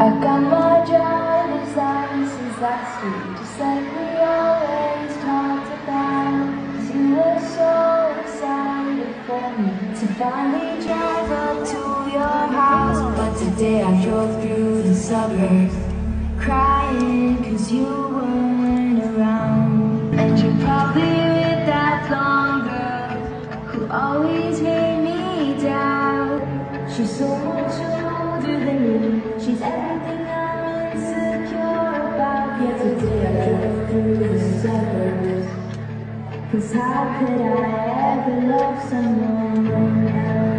I got my giant design since last year, just like we always talked about. You were so excited for me to finally drive up to your house. But today I drove through the suburbs, crying cause you weren't around. And you're probably with that blonde girl who always made me down. She's so much older than me. she's Cause how could I ever love someone else?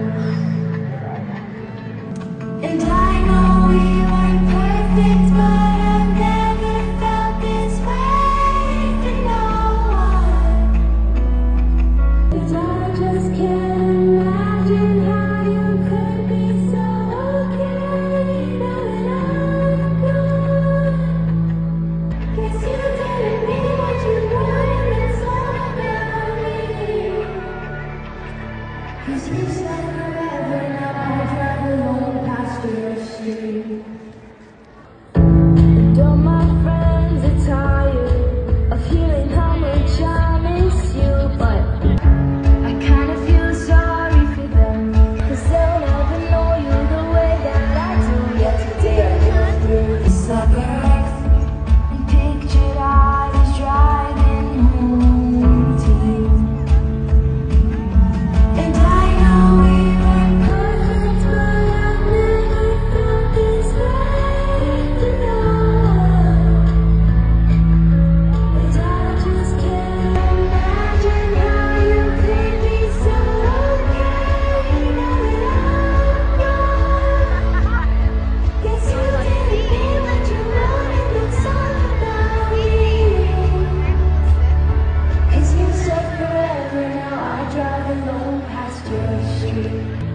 long past your street.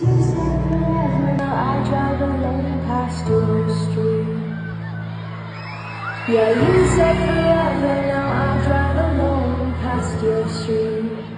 seems like forever now I drive alone past your street Yeah, you said forever now I drive alone past your street.